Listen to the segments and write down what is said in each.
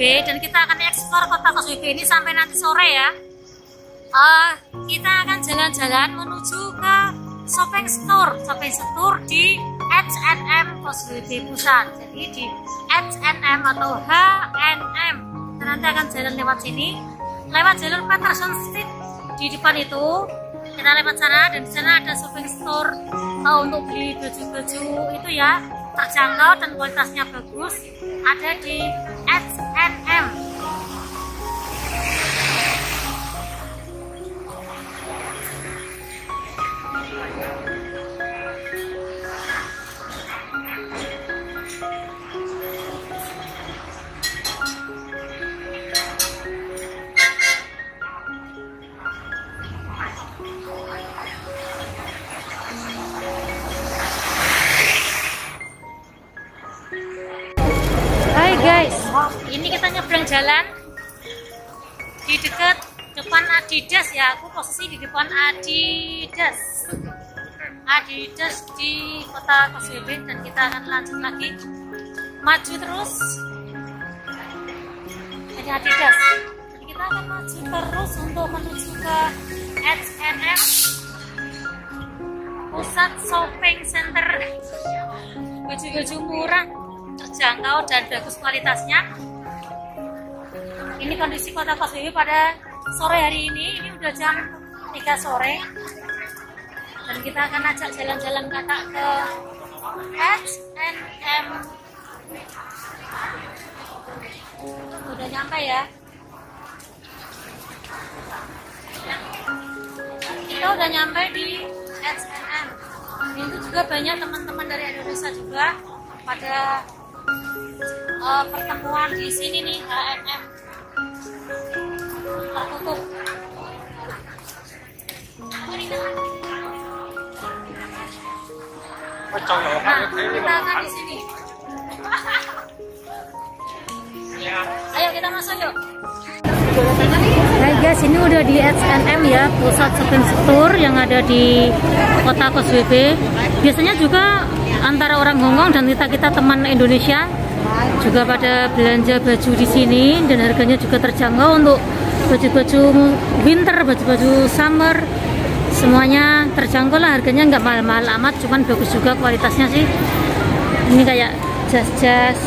Dan kita akan eksplor kota KSWB ini sampai nanti sore ya. Uh, kita akan jalan-jalan menuju ke shopping store, shopping store di H&M KSWB Pusat. Jadi di H&M atau H&M. Nanti akan jalan lewat sini, lewat jalur Patterson Street di depan itu. Kita lewat sana dan di sana ada shopping store uh, untuk beli baju-baju itu ya terjangkau dan kualitasnya bagus ada di H&M ini kita nyebrang jalan di dekat depan Adidas ya. Aku posisi di depan Adidas. Adidas di kota KSWB dan kita akan lanjut lagi maju terus. Ini Adidas. Jadi kita akan maju terus untuk menuju ke H&M pusat shopping center baju-baju murah terjangkau dan bagus kualitasnya ini kondisi kota KSWB pada sore hari ini. Ini udah jam 3 sore. Dan kita akan ajak jalan-jalan kakak ke H&M udah nyampe ya? Kita udah nyampe di H&M itu juga banyak teman-teman dari Indonesia juga pada uh, pertemuan di sini nih H&M kita di sini ayo kita masuk yuk Hai guys, ini udah di H&M ya, pusat shopping store yang ada di kota KSWB. Biasanya juga antara orang Hongkong dan kita kita teman Indonesia juga pada belanja baju di sini dan harganya juga terjangkau untuk baju-baju winter, baju-baju summer semuanya terjangkau lah. Harganya nggak mahal-mahal amat, cuman bagus juga kualitasnya sih. Ini kayak jas-jas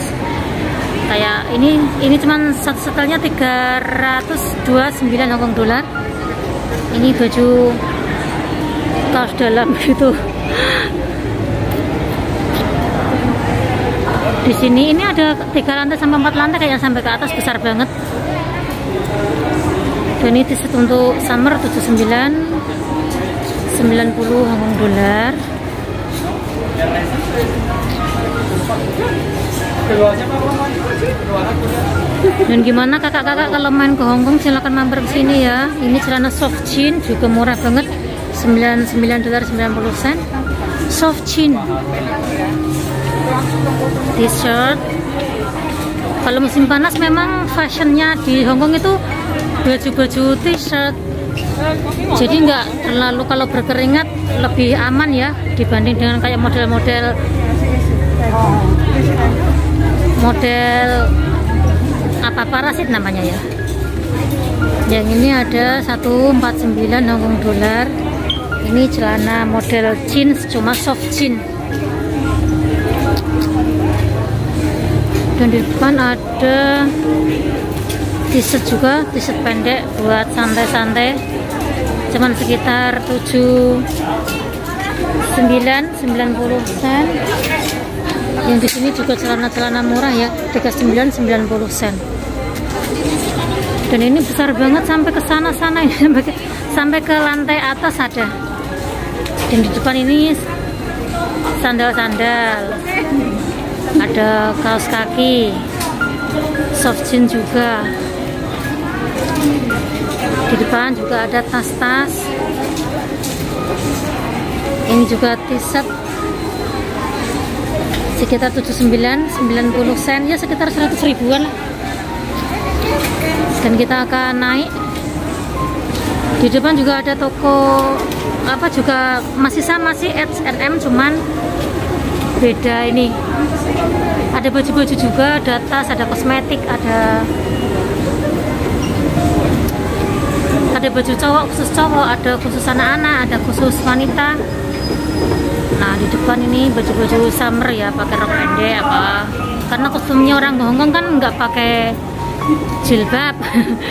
kayak ini ini cuman satu setelnya 329 Hongkong dolar. Ini baju kaos dalam gitu. Di sini ini ada tiga lantai sampai empat lantai kayak sampai ke atas besar banget dan ini t untuk summer 79 90 Hongkong dolar dan gimana kakak-kakak kalau main ke Hongkong silahkan mampir ke sini ya. Ini celana soft jean juga murah banget. 99 dolar 90 sen. Soft jean. T-shirt. Kalau musim panas memang fashionnya di Hongkong itu baju-baju t-shirt. Jadi nggak terlalu kalau berkeringat lebih aman ya dibanding dengan kayak model-model model apa parasit namanya ya. Yang ini ada 149 Hongkong dolar. Ini celana model jeans cuma soft jeans. Dan di depan ada t-shirt juga t-shirt pendek buat santai-santai. Cuman sekitar 7 9 90 sen. Yang di sini juga celana-celana murah ya 39 90 sen. Dan ini besar banget sampai ke sana sana sampai ke, sampai ke lantai atas ada. Dan di depan ini sandal-sandal. Ada kaos kaki soft jeans juga di depan juga ada tas-tas. Ini juga t-shirt. Sekitar 79 90 sen. Ya sekitar 100 ribuan. Dan kita akan naik. Di depan juga ada toko apa juga masih sama sih H&M cuman beda ini. Ada baju-baju juga ada tas ada kosmetik ada ada baju cowok khusus cowok ada khusus anak-anak ada khusus wanita. Nah di depan ini baju-baju summer ya pakai rok pendek apa. Karena kostumnya orang Hongkong kan nggak pakai jilbab.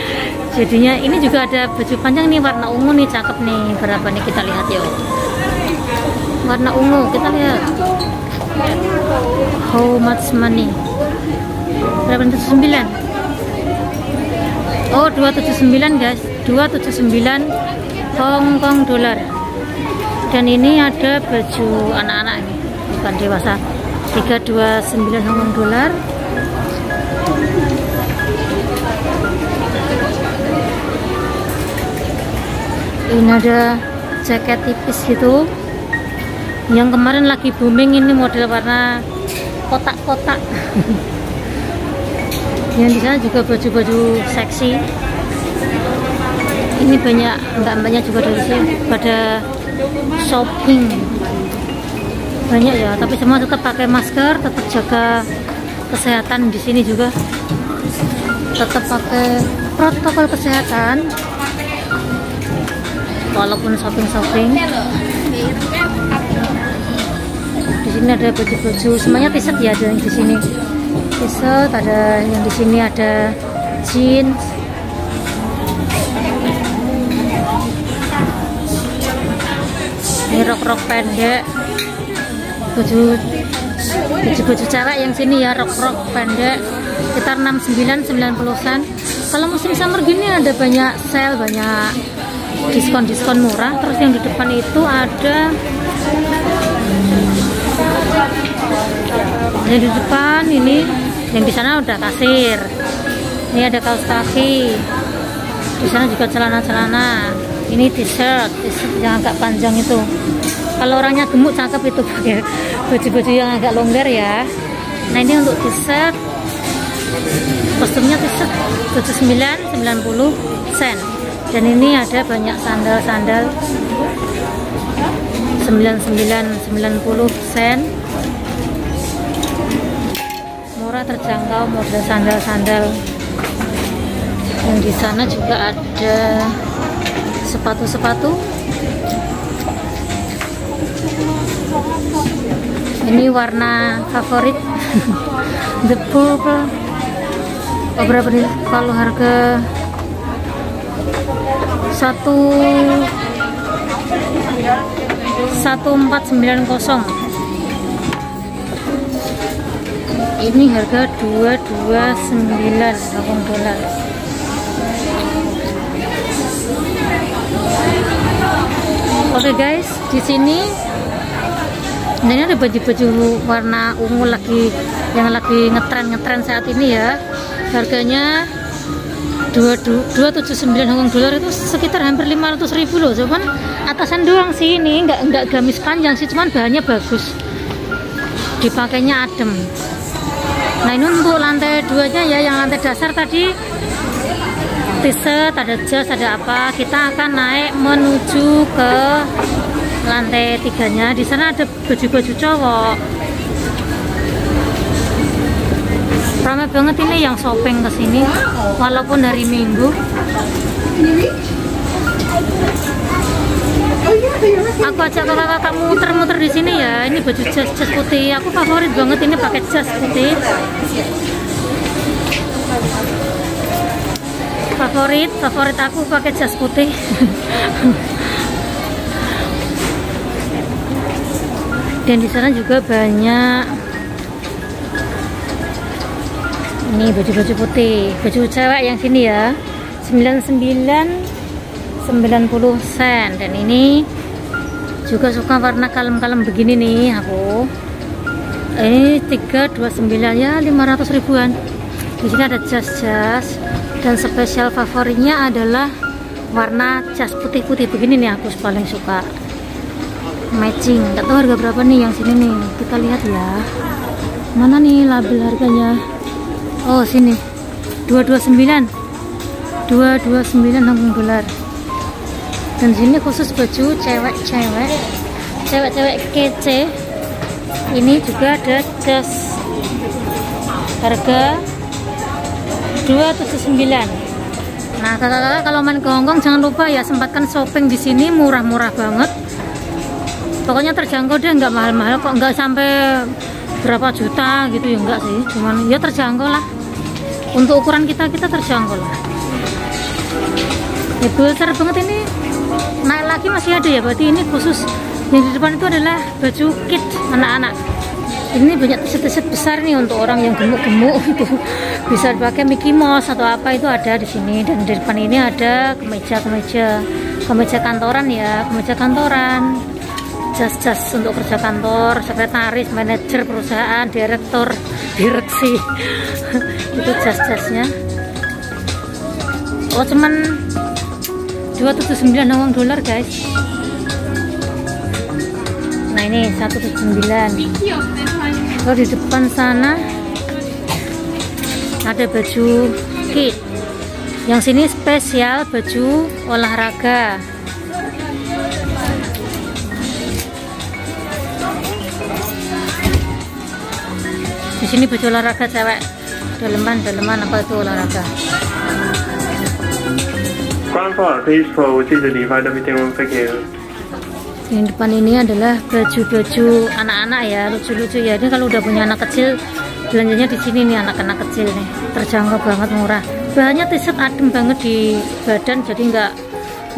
Jadinya ini juga ada baju panjang nih warna ungu nih cakep nih. Berapa nih kita lihat yuk. Warna ungu kita lihat. How much money? Berapa 79 oh 279 guys 279 Hong Kong dolar dan ini ada baju anak-anak ini bukan dewasa. 329 Hong Kong dolar ini ada jaket tipis gitu. Yang kemarin lagi booming ini model warna kotak-kotak. Yang di sana juga baju-baju seksi ini banyak banyak juga dari sini. Pada shopping. Banyak ya tapi semua tetap pakai masker tetap jaga kesehatan di sini juga. Tetap pakai protokol kesehatan. Walaupun shopping-shopping. Di sini ada baju-baju semuanya t-shirt ya ada yang di sini. T-shirt ada yang di sini ada jeans ini rok-rok pendek. Baju baju-baju cewek yang sini ya rok-rok pendek. Sekitar 69 90 sen kalau musim summer gini ada banyak sale banyak diskon-diskon murah. Terus yang di depan itu ada yang di depan ini yang di sana udah kasir. Ini ada kaos kaki. Di sana juga celana-celana ini t-shirt t-shirt yang agak panjang itu. Kalau orangnya gemuk cakep itu. Pakai baju-baju yang agak longgar ya. Nah ini untuk t-shirt kostumnya t-shirt 79 90 sen. Dan ini ada banyak sandal-sandal. 99 90 sen. Murah terjangkau model sandal-sandal. Yang di sana juga ada sepatu-sepatu. Ini warna favorit. The purple. Oh, berapa nih? Kalau harga satu satu empat sembilan kosong. Ini harga dua dua sembilan dolar Oke okay guys, di sini ini ada baju-baju warna ungu lagi yang lagi ngetren-ngetren saat ini ya. Harganya 279 Hong Kong dolar itu sekitar hampir 500 ribu loh. Cuman atasan doang sih ini, nggak nggak gamis panjang sih, cuman bahannya bagus. Dipakainya adem. Nah ini untuk lantai duanya ya, yang lantai dasar tadi t-shirt, ada jas, ada apa. Kita akan naik menuju ke lantai tiganya. Di sana ada baju-baju cowok. Ramai banget ini yang shopping ke sini, walaupun hari Minggu. Aku ajak kakak-kakak muter-muter di sini ya. Ini baju jas-jas putih. Aku favorit banget ini pakai jas putih favorit favorit aku pakai jas putih. Dan di sana juga banyak ini baju-baju putih baju cewek yang sini ya. 99 90 sen. Dan ini juga suka warna kalem-kalem begini nih aku. Ini 329 ya 500 ribuan. Di sini ada jas-jas dan spesial favoritnya adalah warna jas putih-putih. Begini nih aku paling suka. Matching. Nggak tahu harga berapa nih yang sini nih. Kita lihat ya. Mana nih label harganya? Oh sini. 229 229 Hongkong dolar. Dan sini khusus baju cewek-cewek. Cewek-cewek kece. Ini juga ada jas. Harga 279 nah kakak-kakak kalau main ke Hongkong jangan lupa ya sempatkan shopping di sini murah-murah banget. Pokoknya terjangkau deh nggak mahal-mahal kok nggak sampai berapa juta gitu ya enggak sih. Cuman ya terjangkau lah. Untuk ukuran kita kita terjangkau lah. Ya besar banget ini. Naik lagi masih ada ya berarti ini khusus. Yang di depan itu adalah baju kit anak-anak ini banyak tiset-tiset besar nih untuk orang yang gemuk-gemuk itu. Bisa dipakai Mickey Mouse atau apa itu ada di sini. Dan di depan ini ada kemeja-kemeja kemeja kantoran ya kemeja kantoran. Jas-jas untuk kerja kantor sekretaris manajer perusahaan direktur direksi. Itu jas-jasnya. Oh cuman 279 uang dolar guys. Nah ini 179 kalau di depan sana ada baju kit yang sini spesial baju olahraga di sini baju olahraga cewek daleman daleman apa itu olahraga 官方 Facebook 禁止你发的 meeting room figure。 yang depan ini adalah baju-baju anak-anak ya lucu-lucu ya. Ini kalau udah punya anak kecil belanjanya di sini nih anak-anak kecil nih. Terjangkau banget murah. Bahannya t-shirt adem banget di badan jadi nggak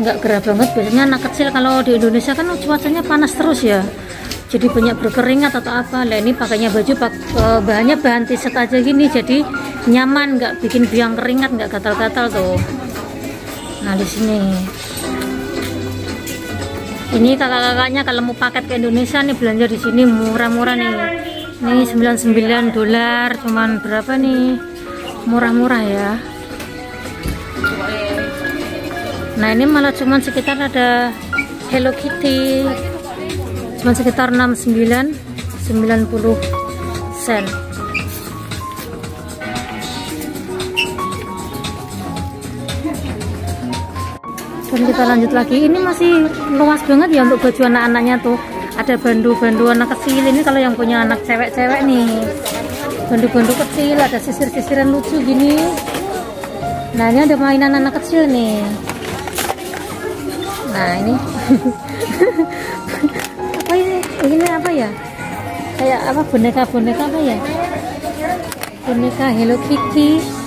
nggak gerah banget. Biasanya anak kecil kalau di Indonesia kan cuacanya panas terus ya. Jadi banyak berkeringat atau apa. Lah ini pakainya baju pak, eh, bahannya bahan t-shirt aja gini jadi nyaman nggak bikin biang keringat nggak gatal-gatal tuh. Nah di sini ini kakak-kakaknya kalau mau paket ke Indonesia nih belanja di sini murah-murah nih. Ini 99 dolar cuman berapa nih? Murah-murah ya. Nah ini malah cuman sekitar ada Hello Kitty. Cuman sekitar 69 90 sen dan kita lanjut lagi. Ini masih luas banget ya untuk baju anak-anaknya tuh. Ada bandu-bandu anak kecil ini kalau yang punya anak cewek-cewek nih. Bandu-bandu kecil ada sisir-sisiran lucu gini. Nah ini ada mainan anak kecil nih. Nah ini. Apa ini? Ini apa ya? Kayak apa? Boneka-boneka apa ya? Boneka Hello Kitty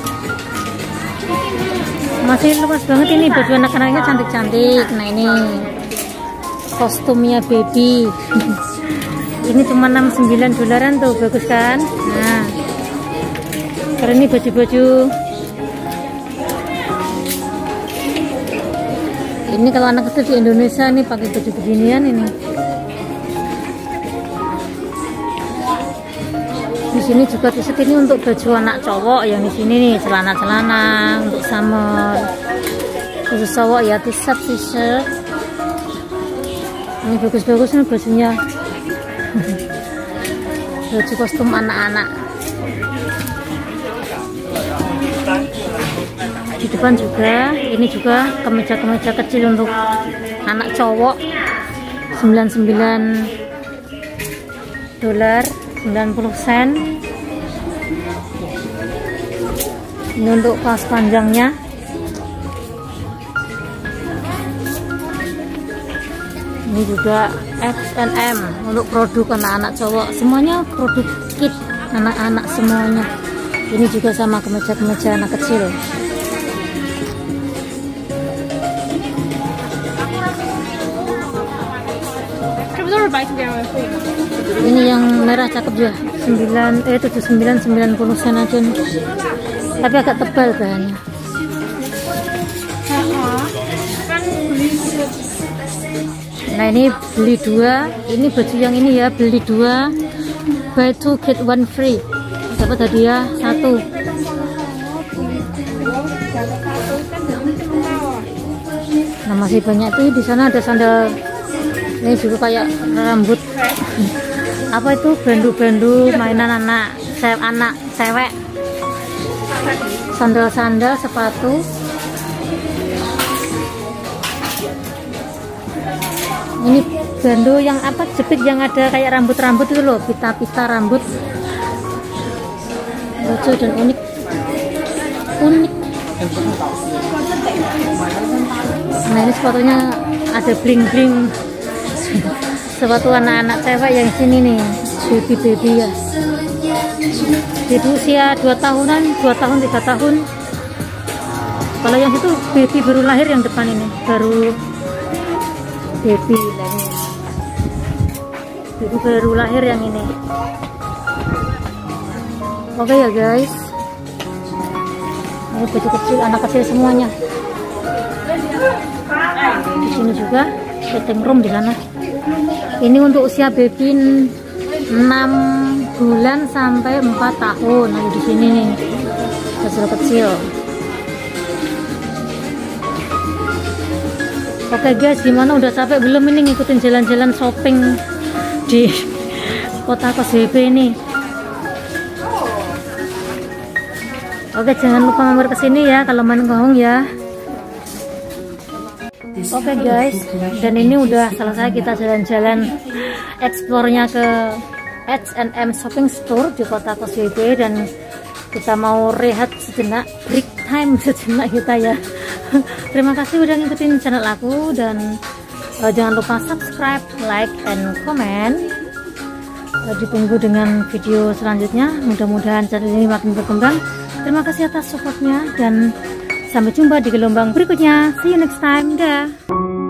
masih luas banget ini baju anak-anaknya cantik-cantik. Nah ini kostumnya baby. Ini cuma 69 dolaran tuh bagus kan? Nah karena ini baju-baju. Ini kalau anak kecil di Indonesia nih pakai baju beginian ini sini juga t-shirt ini untuk baju anak cowok yang di sini nih celana-celana untuk summer. Khusus cowok ya t-shirt t-shirt. Ini bagus-bagus nih bajunya. Baju kostum anak-anak. Di depan juga ini juga kemeja-kemeja kecil untuk anak cowok. 99 dolar 90 sen ini untuk kaos panjangnya. Ini juga H&M untuk produk anak-anak cowok. Semuanya produk kit anak-anak semuanya. Ini juga sama kemeja-kemeja anak kecil. Ini yang merah cakep juga. 9 eh 79 90 sen aja nih tapi agak tebal bahannya nah ini beli dua. Ini baju yang ini ya beli dua. Buy two get one free. Dapat hadiah satu. Nah masih banyak tuh. Di sana ada sandal ini juga kayak rambut. Apa itu? Bandu-bandu mainan anak cewek anak cewek sandal-sandal sepatu. Ini bando yang apa jepit yang ada kayak rambut-rambut itu loh pita-pita rambut. Lucu dan unik. Unik. Nah ini sepatunya ada bling-bling. Sepatu anak-anak cewek yang sini nih baby baby ya jadi usia 2 tahunan 2 tahun 3 tahun. Kalau yang itu baby baru lahir yang depan ini baru baby lah ini baby baru lahir yang ini. Oke ya guys. Ini baju kecil anak kecil semuanya. Di sini juga setting room di sana. Ini untuk usia baby 6 bulan sampai 4 tahun ada di sini nih kecil-kecil Oke guys, gimana udah capek belum ini ngikutin jalan-jalan shopping di kota KSB ini? Oke, jangan lupa mampir ke sini ya kalau main ngomong ya. Oke guys, dan ini udah selesai kita jalan-jalan eksplornya ke H&M Shopping Store di kota KSB dan kita mau rehat sejenak, break time sejenak kita ya. Terima kasih udah ngikutin channel aku dan uh, jangan lupa subscribe, like, and comment. Uh, ditunggu dengan video selanjutnya. Mudah-mudahan channel ini makin berkembang. Terima kasih atas supportnya dan sampai jumpa di gelombang berikutnya. See you next time. Dah.